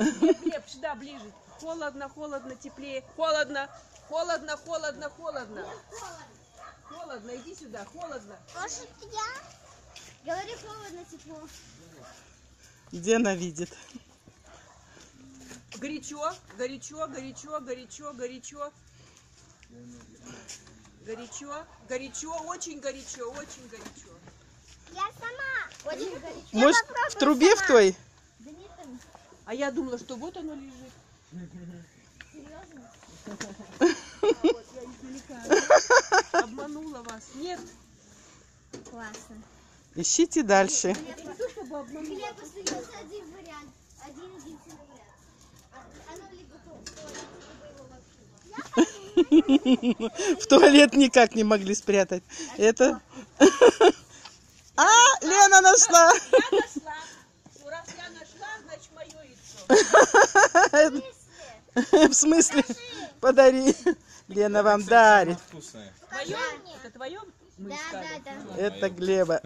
Глеб, Глеб, сюда ближе. Холодно, холодно, теплее. Холодно, холодно, холодно, холодно. Холодно, иди сюда, холодно. Может, я? Говори холодно, тепло. Где она видит? Горячо, горячо, горячо, горячо, горячо. Горячо, горячо, очень горячо, очень горячо. Я сама. Очень горячо. Может, в трубе в той? А я думала, что вот оно лежит. Серьезно? Вот, я издалека. Обманула вас. Нет, Классно. Ищите дальше. это не то, чтобы обманула. Мне остается один вариант. Один единственный вариант. А- Оно либо то, то, либо его вообще. В туалет никак не могли спрятать. Это... А, Лена нашла! Нашла. Значит, мое яйцо. В смысле? Подари. Лена вам дарит. Твое? Это твое? Да, да, да. Это Глеба.